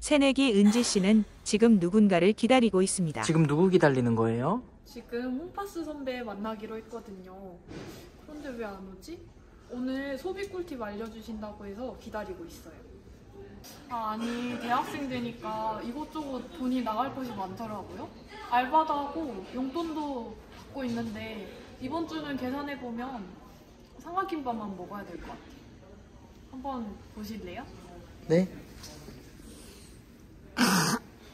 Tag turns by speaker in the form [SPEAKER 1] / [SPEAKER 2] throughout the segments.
[SPEAKER 1] 새내기 은지 씨는 지금 누군가를 기다리고 있습니다.
[SPEAKER 2] 지금 누구 기다리는 거예요?
[SPEAKER 3] 지금 홈파스 선배 만나기로 했거든요. 그런데 왜 안 오지? 오늘 소비 꿀팁 알려주신다고 해서 기다리고 있어요. 아, 아니, 대학생 되니까 이것저것 돈이 나갈 곳이 많더라고요. 알바도 하고 용돈도 받고 있는데 이번 주는 계산해 보면 삼각김밥만 먹어야 될 것 같아요. 한번 보실래요?
[SPEAKER 2] 네.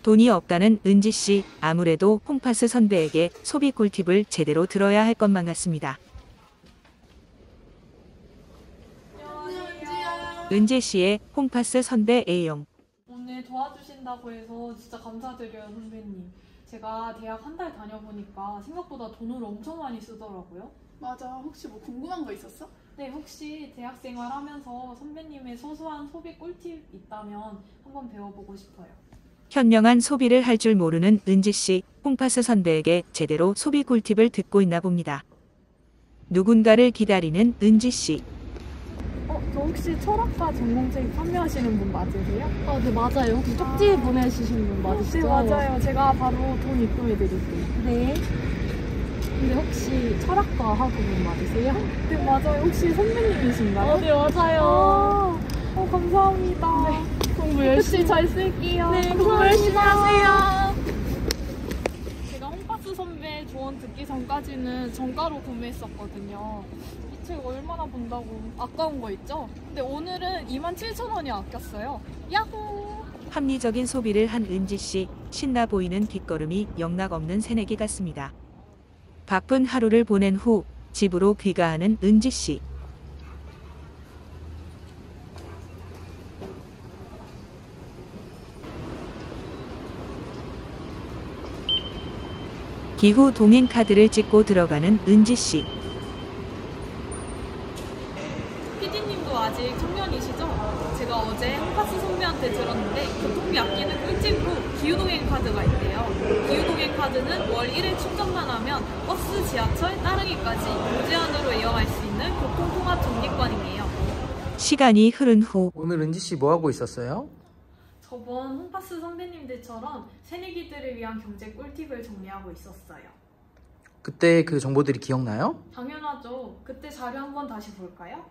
[SPEAKER 1] 돈이 없다는 은지 씨 아무래도 홈파스 선배에게 소비 꿀팁을 제대로 들어야 할 것만 같습니다. 은지 씨의 홈파스 선배 A형
[SPEAKER 3] 오늘 도와주신다고 해서 진짜 감사드려요, 선배님. 제가 대학 한 달 다녀보니까 생각보다 돈을 엄청 많이 쓰더라고요.
[SPEAKER 4] 맞아. 혹시 뭐 궁금한 거 있었어?
[SPEAKER 3] 네, 혹시 대학 생활 하면서 선배님의 소소한 소비 꿀팁 있다면 한번 배워보고 싶어요.
[SPEAKER 1] 현명한 소비를 할 줄 모르는 은지 씨 홈파스 선배에게 제대로 소비 꿀팁을 듣고 있나 봅니다. 누군가를 기다리는 은지 씨.
[SPEAKER 3] 어, 저 혹시 철학과 전공책 판매하시는 분 맞으세요?
[SPEAKER 5] 아, 네, 맞아요. 혹시 쪽지 보내주신 분 맞으시죠?
[SPEAKER 3] 네, 맞아요. 제가 바로 돈 입금해 드릴게요.
[SPEAKER 5] 네. 근데 혹시 철학과 학부분 맞으세요?
[SPEAKER 3] 네, 맞아요. 혹시 선배님이신가요?
[SPEAKER 5] 어, 네, 맞아요.
[SPEAKER 3] 아, 어, 감사합니다. 공부 열심히 잘 쓸게요.
[SPEAKER 5] 네,
[SPEAKER 3] 공부. 열심히 하세요. 제가 홈파스 선배 조언 듣기 전까지는 정가로 구매했었거든요. 이 책 얼마나 본다고 아까운 거 있죠? 근데 오늘은 27,000원이 아꼈어요. 야호!
[SPEAKER 1] 합리적인 소비를 한 은지 씨 신나 보이는 뒷걸음이 영락 없는 새내기 같습니다. 바쁜 하루를 보낸 후 집으로 귀가하는 은지 씨. 기후 동행 카드를 찍고 들어가는 은지 씨.
[SPEAKER 3] 피디님도 아직 청년이시죠? 제가 어제 홈파스 선배한테 들었는데 교통비 아끼는 꿀팁으로 기후 동행 카드가 있대요. 기후 동행 카드는 월 1회 충전만 하면 버스, 지하철, 따릉이까지 무제한으로 이용할 수 있는 교통통합 적립권이에요.
[SPEAKER 1] 시간이 흐른 후
[SPEAKER 2] 오늘 은지 씨 뭐 하고 있었어요?
[SPEAKER 3] 저번 홈파스 선배님들처럼 새내기들을 위한 경제 꿀팁을 정리하고 있었어요.
[SPEAKER 2] 그때 그 정보들이 기억나요?
[SPEAKER 3] 당연하죠. 그때 자료 한번 다시 볼까요?